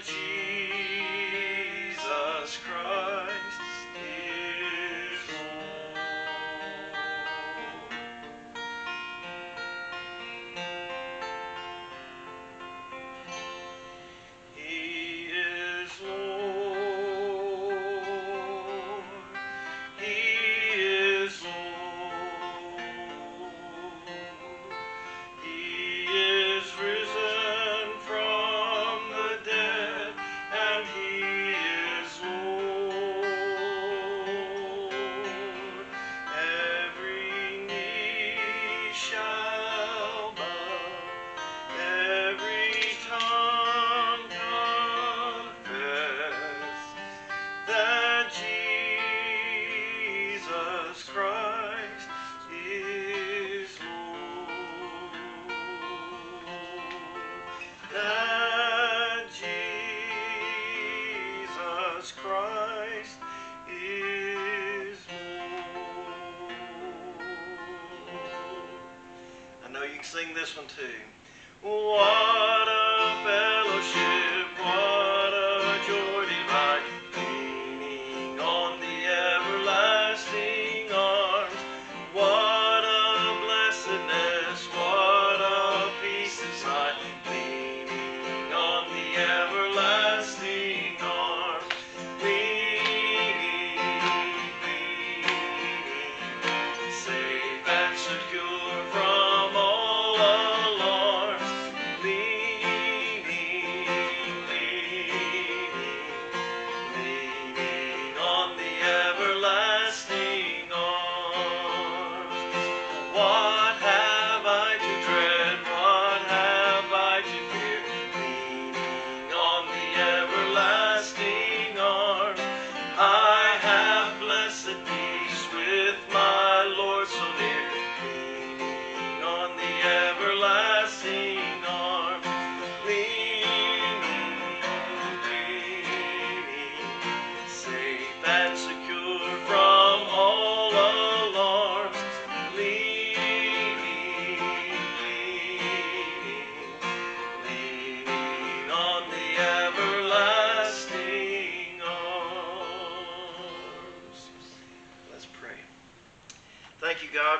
Jesus can sing this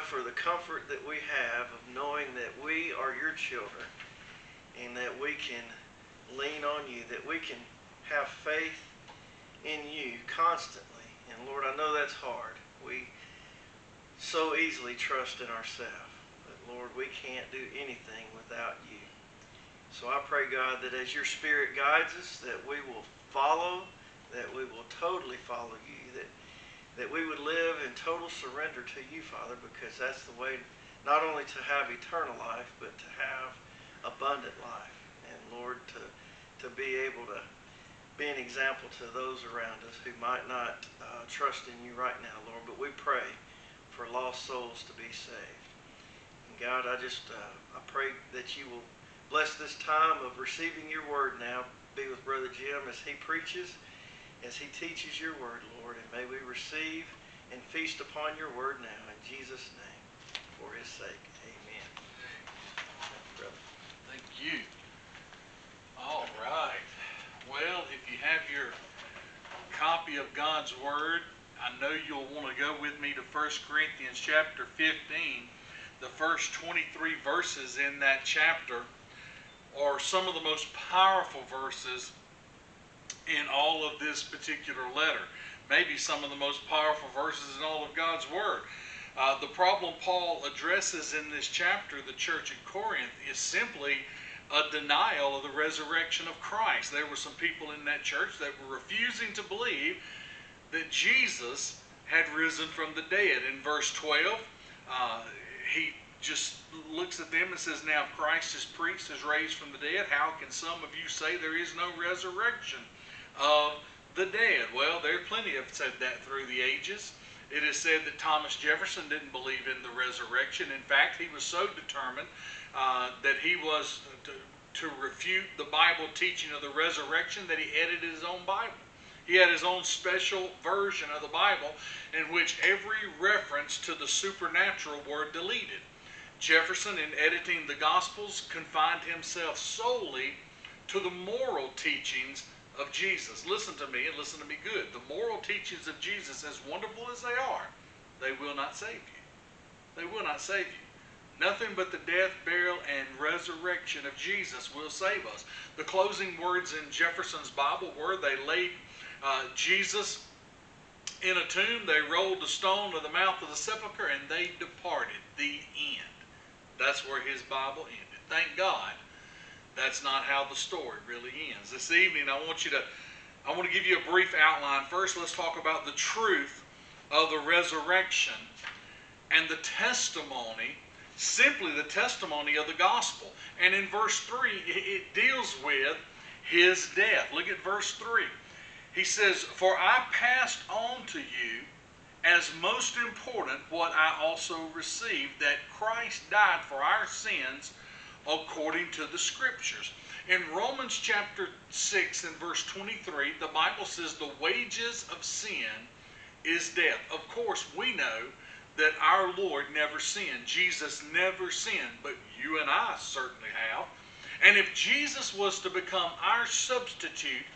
for the comfort that we have of knowing that we are your children and that we can lean on you, that we can have faith in you constantly. And Lord, I know that's hard. We so easily trust in ourselves. But Lord, we can't do anything without you. So I pray, God, that as your Spirit guides us, that we will follow, that we will totally follow you, that that we would live in total surrender to you, Father, because that's the way not only to have eternal life, but to have abundant life. And Lord, to to be able to be an example to those around us who might not uh, trust in you right now, Lord. But we pray for lost souls to be saved. And God, I just uh, I pray that you will bless this time of receiving your word now. Be with Brother Jim as he preaches, as he teaches your word, Lord. And may we receive and feast upon your word now in Jesus' name, for his sake. Amen. Thank you. All right. Well, if you have your copy of God's Word, I know you'll want to go with me to 1 Corinthians chapter 15. The first 23 verses in that chapter are some of the most powerful verses in all of this particular letter. Maybe some of the most powerful verses in all of God's Word. Uh, the problem Paul addresses in this chapter, the church at Corinth, is simply a denial of the resurrection of Christ. There were some people in that church that were refusing to believe that Jesus had risen from the dead. In verse 12, uh, he just looks at them and says, Now, if Christ is priest, is raised from the dead, how can some of you say there is no resurrection of the dead? Well, there are plenty have said that through the ages. It is said that Thomas Jefferson didn't believe in the resurrection. In fact, he was so determined uh, that he was to, to refute the Bible teaching of the resurrection that he edited his own Bible. He had his own special version of the Bible in which every reference to the supernatural were deleted. Jefferson, in editing the Gospels, confined himself solely to the moral teachings of Jesus. Listen to me and listen to me good. The moral teachings of Jesus, as wonderful as they are, they will not save you. They will not save you. Nothing but the death, burial, and resurrection of Jesus will save us. The closing words in Jefferson's Bible were they laid uh, Jesus in a tomb, they rolled the stone to the mouth of the sepulchre, and they departed. The end. That's where his Bible ended. Thank God that's not how the story really ends. This evening, I want you to, I want to give you a brief outline. First, let's talk about the truth of the resurrection and the testimony, simply the testimony of the gospel. And in verse 3, it deals with his death. Look at verse 3. He says, For I passed on to you as most important what I also received, that Christ died for our sins according to the Scriptures. In Romans chapter 6 and verse 23, the Bible says, The wages of sin is death. Of course, we know that our Lord never sinned. Jesus never sinned, but you and I certainly have. And if Jesus was to become our substitute,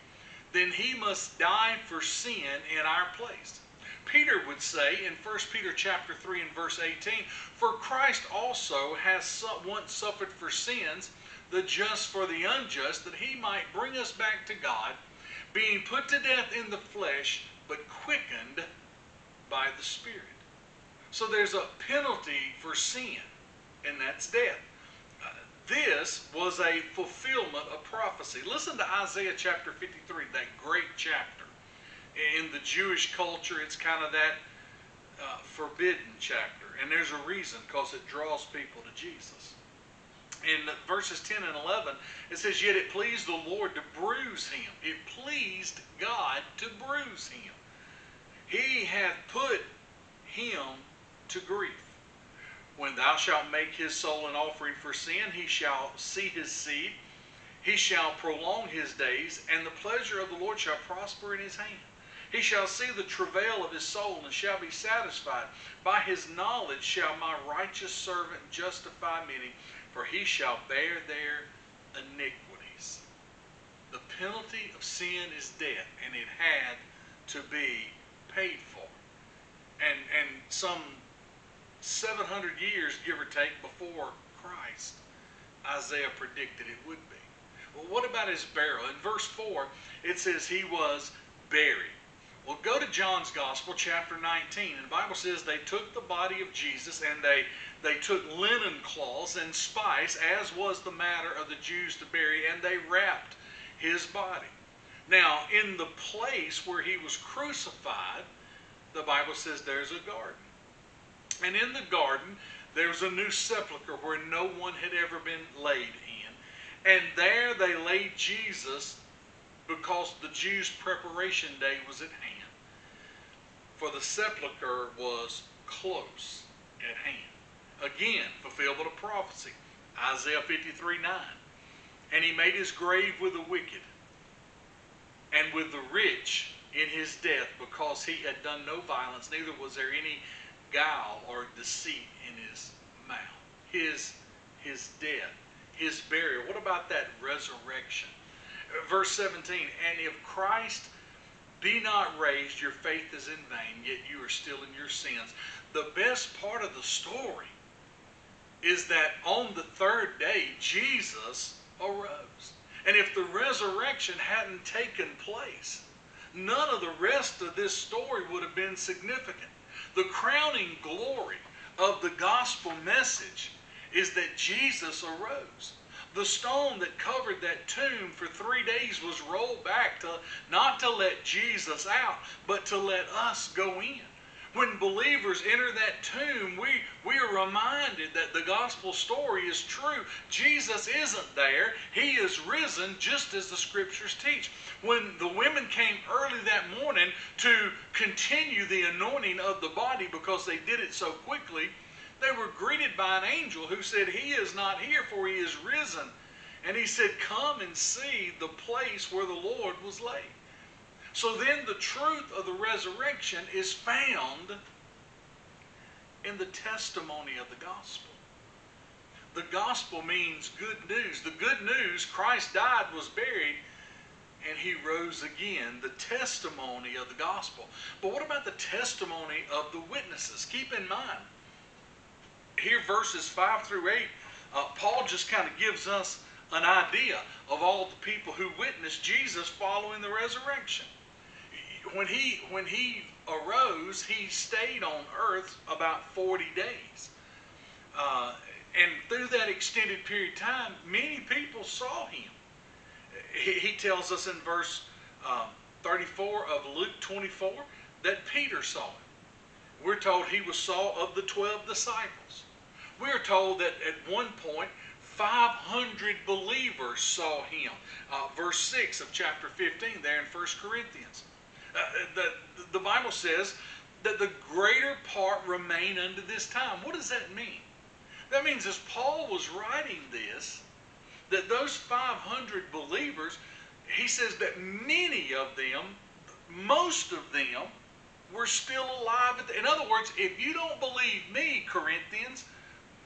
then he must die for sin in our place. Peter would say in 1 Peter chapter 3 and verse 18, For Christ also has once suffered for sins, the just for the unjust, that he might bring us back to God, being put to death in the flesh, but quickened by the Spirit. So there's a penalty for sin, and that's death. Uh, this was a fulfillment of prophecy. Listen to Isaiah chapter 53, that great chapter in the Jewish culture, it's kind of that uh, forbidden chapter. And there's a reason, because it draws people to Jesus. In verses 10 and 11, it says, Yet it pleased the Lord to bruise him. It pleased God to bruise him. He hath put him to grief. When thou shalt make his soul an offering for sin, he shall see his seed. He shall prolong his days, and the pleasure of the Lord shall prosper in his hand. He shall see the travail of his soul and shall be satisfied. By his knowledge shall my righteous servant justify many, for he shall bear their iniquities. The penalty of sin is death, and it had to be paid for. And, and some 700 years, give or take, before Christ, Isaiah predicted it would be. Well, what about his burial? In verse 4, it says he was buried. Well, go to John's Gospel, chapter 19, and the Bible says they took the body of Jesus and they, they took linen cloths and spice, as was the matter of the Jews to bury, and they wrapped his body. Now, in the place where he was crucified, the Bible says there's a garden. And in the garden, there was a new sepulchre where no one had ever been laid in. And there they laid Jesus because the Jews' preparation day was at hand for the sepulchre was close at hand. Again, fulfillment of prophecy. Isaiah 53 9. And he made his grave with the wicked and with the rich in his death because he had done no violence, neither was there any guile or deceit in his mouth. His, his death, his burial. What about that resurrection? Verse 17, and if Christ be not raised, your faith is in vain, yet you are still in your sins. The best part of the story is that on the third day, Jesus arose. And if the resurrection hadn't taken place, none of the rest of this story would have been significant. The crowning glory of the gospel message is that Jesus arose the stone that covered that tomb for three days was rolled back to not to let Jesus out, but to let us go in. when believers enter that tomb, we, we are reminded that the gospel story is true. Jesus isn't there, He is risen just as the scriptures teach. When the women came early that morning to continue the anointing of the body because they did it so quickly, they were greeted by an angel who said, He is not here, for He is risen. And he said, Come and see the place where the Lord was laid. So then the truth of the resurrection is found in the testimony of the gospel. The gospel means good news. The good news, Christ died, was buried, and he rose again. The testimony of the gospel. But what about the testimony of the witnesses? Keep in mind, here verses 5 through 8, uh, Paul just kind of gives us an idea of all the people who witnessed Jesus following the resurrection when he when he arose, he stayed on earth about 40 days. Uh, and through that extended period of time, many people saw him. He, he tells us in verse um, 34 of Luke 24 that Peter saw him. We're told he was saw of the 12 disciples. We're told that at one point, 500 believers saw him. Uh, verse 6 of chapter 15 there in 1 Corinthians. Uh, the, the Bible says that the greater part remain unto this time. What does that mean? That means as Paul was writing this, that those 500 believers, he says that many of them, most of them, were still alive. In other words, if you don't believe me, Corinthians,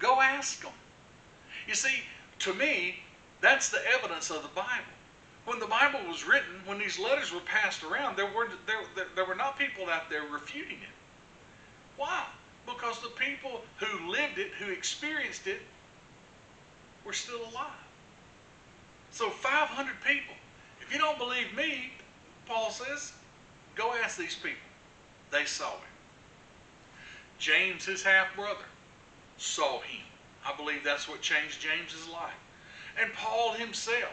go ask them. You see, to me, that's the evidence of the Bible when the Bible was written, when these letters were passed around, there were, there, there, there were not people out there refuting it. Why? Because the people who lived it, who experienced it, were still alive. So 500 people. If you don't believe me, Paul says, go ask these people. They saw him. James, his half brother, saw him. I believe that's what changed James's life. And Paul himself,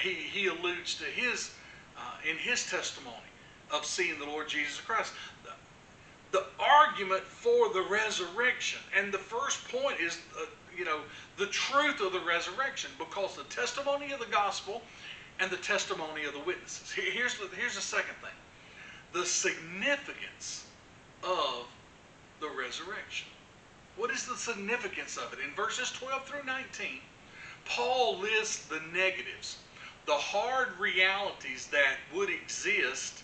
he, he alludes to his, uh, in his testimony of seeing the Lord Jesus Christ. The, the argument for the resurrection, and the first point is, uh, you know, the truth of the resurrection, because the testimony of the gospel and the testimony of the witnesses. Here's the, here's the second thing the significance of the resurrection. What is the significance of it? In verses 12 through 19, Paul lists the negatives the hard realities that would exist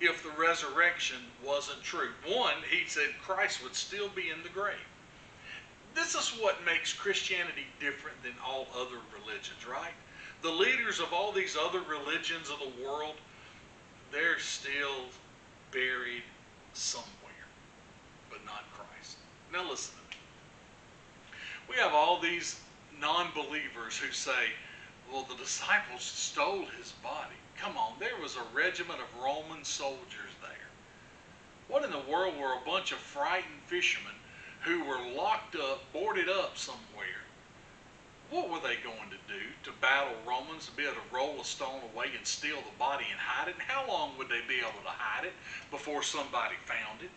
if the resurrection wasn't true. One, he said Christ would still be in the grave. This is what makes Christianity different than all other religions, right? The leaders of all these other religions of the world, they're still buried somewhere, but not Christ. Now listen. We have all these non believers who say, well, the disciples stole his body. Come on, there was a regiment of Roman soldiers there. What in the world were a bunch of frightened fishermen who were locked up, boarded up somewhere? What were they going to do? To battle Romans, to be able to roll a stone away and steal the body and hide it? And how long would they be able to hide it before somebody found it?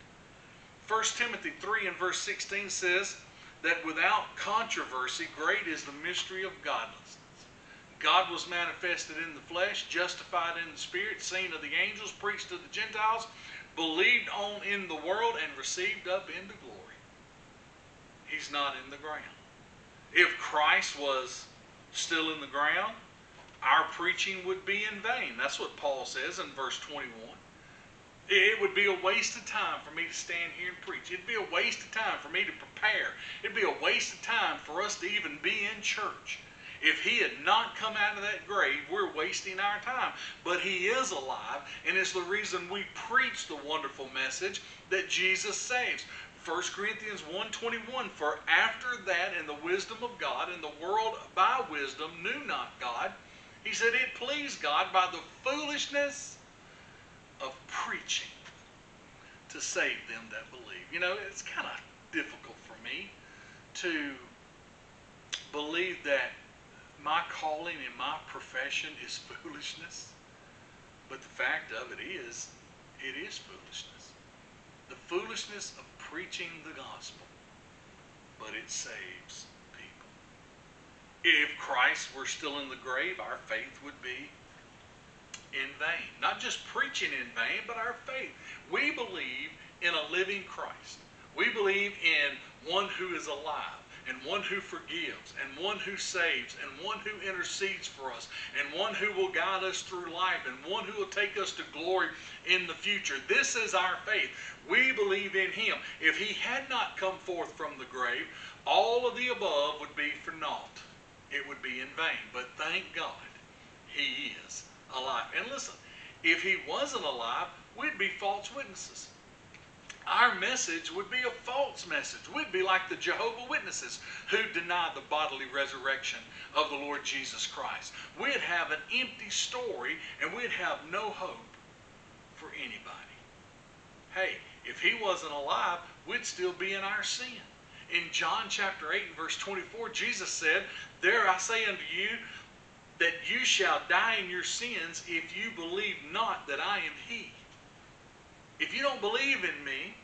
1 Timothy 3 and verse 16 says that without controversy, great is the mystery of godliness. God was manifested in the flesh, justified in the spirit, seen of the angels, preached to the Gentiles, believed on in the world, and received up into glory. He's not in the ground. If Christ was still in the ground, our preaching would be in vain. That's what Paul says in verse 21. It would be a waste of time for me to stand here and preach. It'd be a waste of time for me to prepare. It'd be a waste of time for us to even be in church. If he had not come out of that grave, we're wasting our time. But he is alive, and it's the reason we preach the wonderful message that Jesus saves. 1 Corinthians 1.21, For after that in the wisdom of God, and the world by wisdom knew not God, he said it pleased God by the foolishness of preaching to save them that believe. You know, it's kind of difficult for me to believe that my calling and my profession is foolishness. But the fact of it is, it is foolishness. the foolishness of preaching the gospel, but it saves people. If Christ were still in the grave, our faith would be in vain. Not just preaching in vain, but our faith. We believe in a living Christ. We believe in one who is alive and one who forgives, and one who saves, and one who intercedes for us, and one who will guide us through life, and one who will take us to glory in the future. This is our faith. We believe in him. If he had not come forth from the grave, all of the above would be for naught. It would be in vain. But thank God, he is alive. And listen, if he wasn't alive, we'd be false witnesses our message would be a false message. We'd be like the Jehovah Witnesses who deny the bodily resurrection of the Lord Jesus Christ. We'd have an empty story and we'd have no hope for anybody. Hey, if he wasn't alive, we'd still be in our sin. In John chapter 8 and verse 24, Jesus said, There I say unto you, that you shall die in your sins if you believe not that I am he. If you don't believe in me,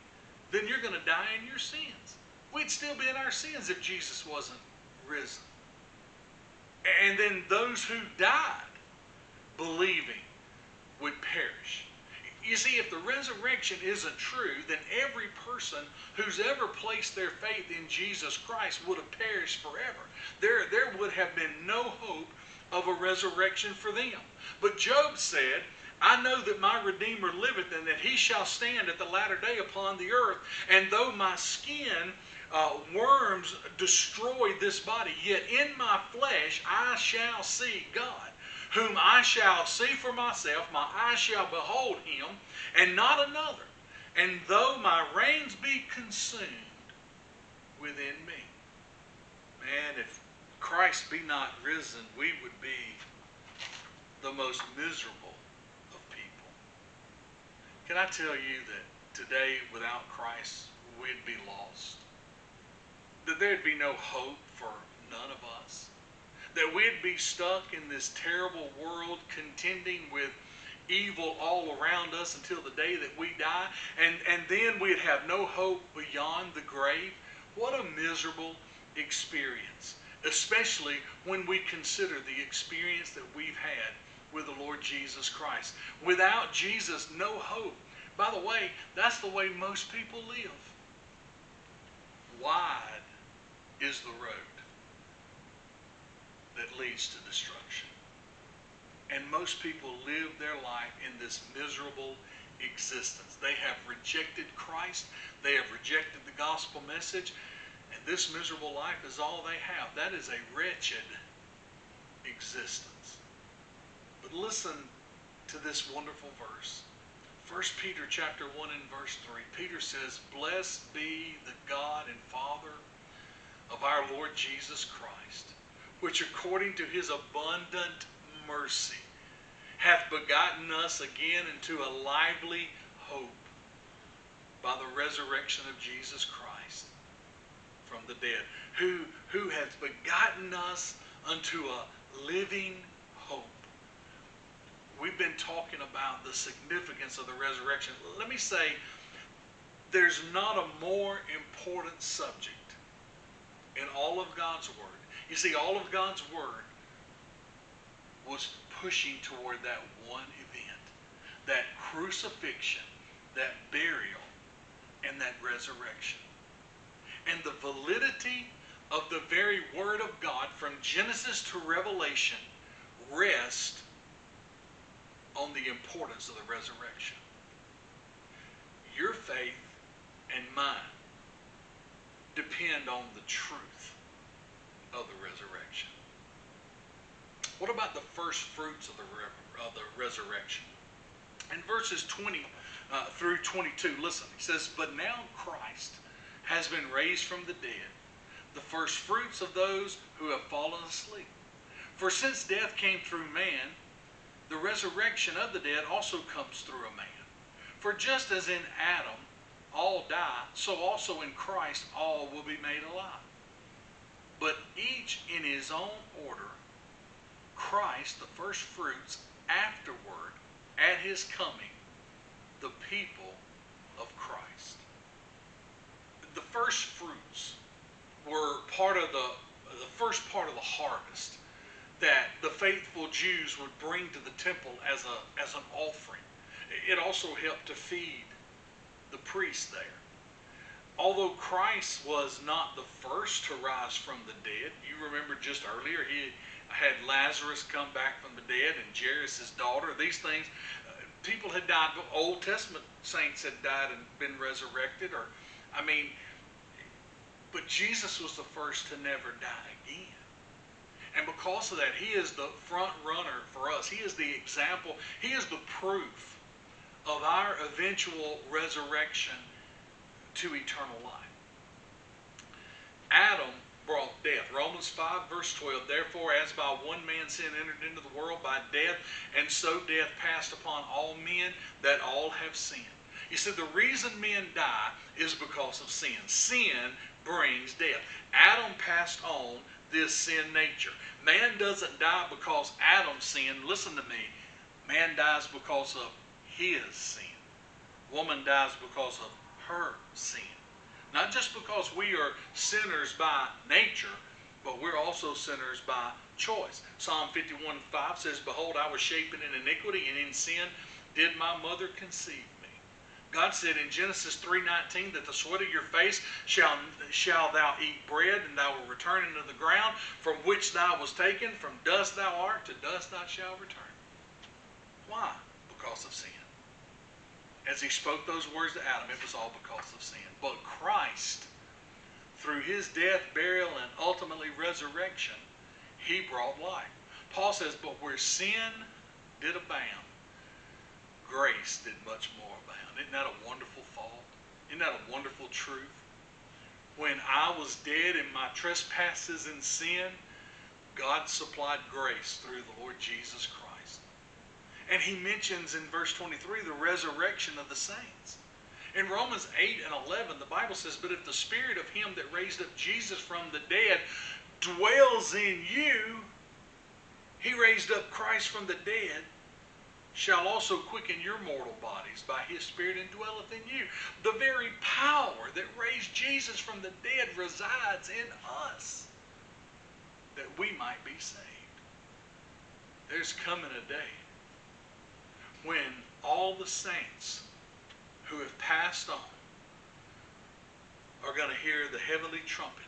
then you're going to die in your sins. We'd still be in our sins if Jesus wasn't risen. And then those who died believing would perish. You see, if the resurrection isn't true, then every person who's ever placed their faith in Jesus Christ would have perished forever. There, there would have been no hope of a resurrection for them. But Job said, I know that my Redeemer liveth, and that he shall stand at the latter day upon the earth. And though my skin uh, worms destroy this body, yet in my flesh I shall see God, whom I shall see for myself. My eyes shall behold him, and not another. And though my reins be consumed within me. Man, if Christ be not risen, we would be the most miserable of people. can I tell you that today, without Christ, we'd be lost? That there'd be no hope for none of us? That we'd be stuck in this terrible world contending with evil all around us until the day that we die, and, and then we'd have no hope beyond the grave? What a miserable experience, especially when we consider the experience that we've had with the Lord Jesus Christ. Without Jesus, no hope. By the way, that's the way most people live. Wide is the road that leads to destruction. And most people live their life in this miserable existence. They have rejected Christ, they have rejected the gospel message, this miserable life is all they have. That is a wretched existence. But listen to this wonderful verse. 1 Peter chapter 1 and verse 3. Peter says, Blessed be the God and Father of our Lord Jesus Christ, which according to his abundant mercy hath begotten us again into a lively hope by the resurrection of Jesus Christ from the dead, who, who hath begotten us unto a living hope we've been talking about the significance of the resurrection. Let me say, there's not a more important subject in all of God's Word. You see, all of God's Word was pushing toward that one event that crucifixion, that burial, and that resurrection. The validity of the very Word of God from Genesis to Revelation rest on the importance of the resurrection. Your faith and mine depend on the truth of the resurrection. What about the first fruits of the, of the resurrection? In verses 20 uh, through 22, listen, he says, But now Christ has been raised from the dead, the first fruits of those who have fallen asleep. For since death came through man, the resurrection of the dead also comes through a man. For just as in Adam all die, so also in Christ all will be made alive. But each in his own order, Christ the first fruits, afterward, at his coming, the people of Christ. The first fruits were part of the, the first part of the harvest that the faithful Jews would bring to the temple as, a, as an offering. It also helped to feed the priests there. Although Christ was not the first to rise from the dead, you remember just earlier he had Lazarus come back from the dead and Jairus' daughter. These things, uh, people had died. Old Testament saints had died and been resurrected. Or, I mean, but Jesus was the first to never die again. And because of that, he is the front runner for us. He is the example. He is the proof of our eventual resurrection to eternal life. Adam brought death. Romans 5, verse 12. Therefore, as by one man sin entered into the world by death, and so death passed upon all men, that all have sinned. He said the reason men die is because of sin. Sin brings death. Adam passed on this sin nature. Man doesn't die because Adam sinned. Listen to me. Man dies because of his sin. Woman dies because of her sin. Not just because we are sinners by nature, but we're also sinners by choice. Psalm 51 5 says, Behold, I was shapen in iniquity, and in sin did my mother conceive. God said in Genesis 3:19 that the sweat of your face shall, shall thou eat bread, and thou wilt return into the ground from which thou was taken. From dust thou art, to dust thou shalt return. Why? Because of sin. As he spoke those words to Adam, it was all because of sin. But Christ, through his death, burial, and ultimately resurrection, he brought life. Paul says, But where sin did abound, grace did much more abound. Isn't that a wonderful thought? Isn't that a wonderful truth? When I was dead in my trespasses and sin, God supplied grace through the Lord Jesus Christ. And he mentions in verse 23 the resurrection of the saints. In Romans 8 and 11, the Bible says, But if the spirit of him that raised up Jesus from the dead dwells in you, he raised up Christ from the dead, shall also quicken your mortal bodies by his spirit and dwelleth in you. The very power that raised Jesus from the dead resides in us, that we might be saved. There's coming a day when all the saints who have passed on are going to hear the heavenly trumpet.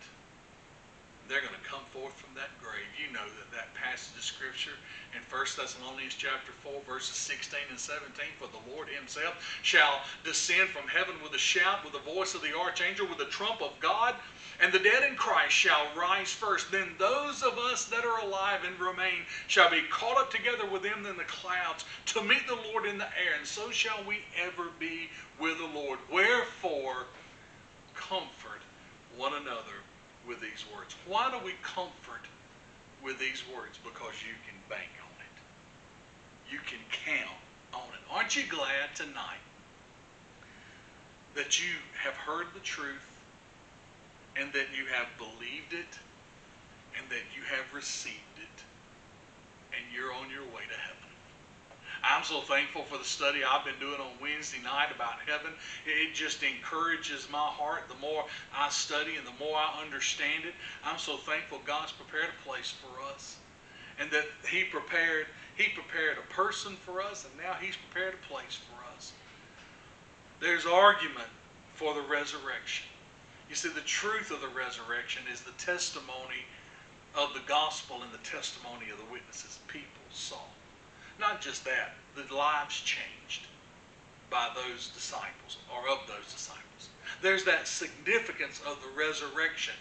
They're going to come forth from that grave. You know that that passage of Scripture in 1 Thessalonians chapter 4, verses 16 and 17, For the Lord himself shall descend from heaven with a shout, with the voice of the archangel, with the trump of God, and the dead in Christ shall rise first. Then those of us that are alive and remain shall be caught up together with them in the clouds to meet the Lord in the air, and so shall we ever be with the Lord. Wherefore, comfort one another with these words. Why do we comfort with these words? Because you can bank on it. You can count on it. Aren't you glad tonight that you have heard the truth and that you have believed it and that you have received it and you're on your way to heaven? I'm so thankful for the study I've been doing on Wednesday night about heaven. It just encourages my heart the more I study and the more I understand it. I'm so thankful God's prepared a place for us. And that He prepared He prepared a person for us, and now He's prepared a place for us. There's argument for the resurrection. You see, the truth of the resurrection is the testimony of the gospel and the testimony of the witnesses people saw. Not just that, the lives changed by those disciples or of those disciples. There's that significance of the resurrection.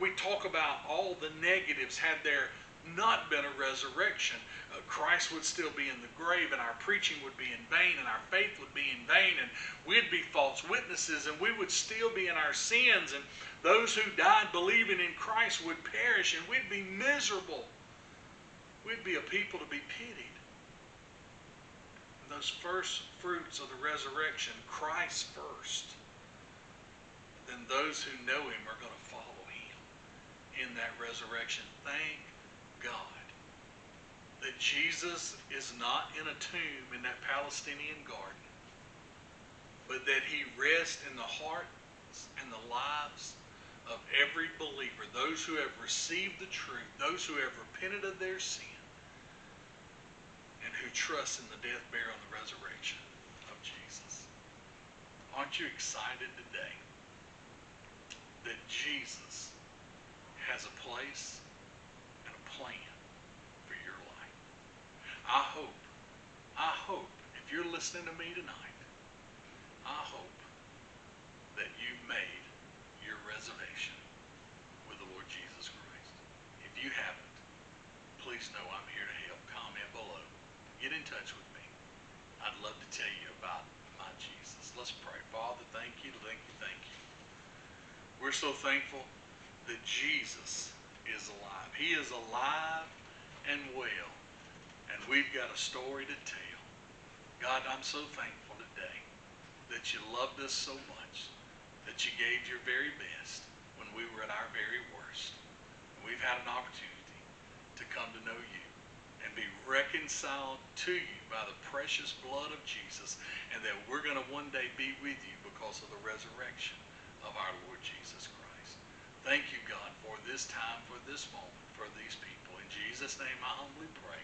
We talk about all the negatives had there not been a resurrection. Uh, Christ would still be in the grave, and our preaching would be in vain, and our faith would be in vain, and we'd be false witnesses, and we would still be in our sins, and those who died believing in Christ would perish, and we'd be miserable. We'd be a people to be pitied those first fruits of the resurrection, Christ first, then those who know him are going to follow him in that resurrection. Thank God that Jesus is not in a tomb in that Palestinian garden, but that he rests in the hearts and the lives of every believer, those who have received the truth, those who have repented of their sin, trust in the death, burial, and the resurrection of Jesus. Aren't you excited today that Jesus has a place and a plan for your life? I hope, I hope, if you're listening to me tonight, I hope that you've made your reservation with the Lord Jesus Christ. If you haven't, please know I'm here Get in touch with me. I'd love to tell you about my Jesus. Let's pray. Father, thank you, thank you, thank you. We're so thankful that Jesus is alive. He is alive and well. And we've got a story to tell. God, I'm so thankful today that you loved us so much, that you gave your very best when we were at our very worst. We've had an opportunity to come to know you and be reconciled to you by the precious blood of Jesus, and that we're going to one day be with you because of the resurrection of our Lord Jesus Christ. Thank you, God, for this time, for this moment, for these people. In Jesus' name I humbly pray.